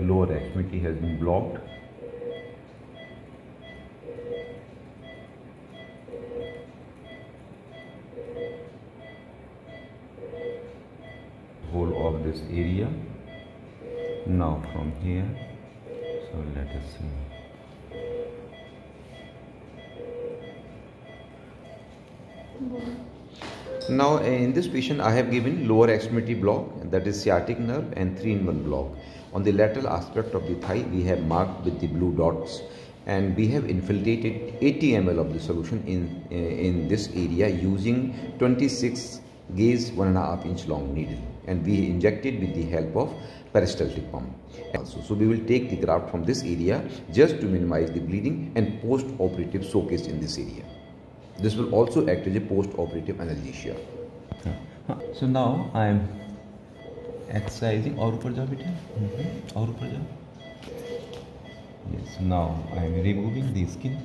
lower extremity has been blocked. Whole of this area. Now from here, so let us see. Now eh, in this patient I have given lower extremity block that is sciatic nerve and 3 in 1 block. On the lateral aspect of the thigh we have marked with the blue dots and we have infiltrated 80 ml of the solution in, eh, in this area using 26 gauge 1.5 inch long needle and we injected with the help of peristaltic pump. Also, so we will take the graft from this area just to minimize the bleeding and post-operative soakage in this area. This will also act as a post-operative analgesia. So now I am exercising और ऊपर जाओ बेटे और ऊपर जाओ Yes, now I am removing the skin.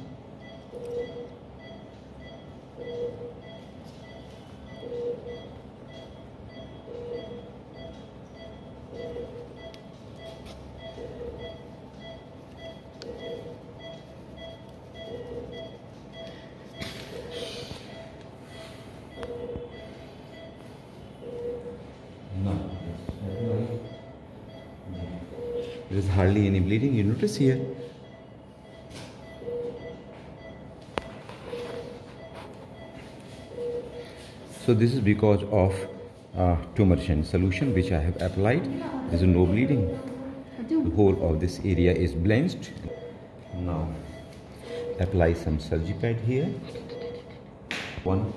No. There is hardly any bleeding. You notice here. So this is because of uh, tumescent solution which I have applied. There is no bleeding. The whole of this area is blanched. Now apply some surgipad here. One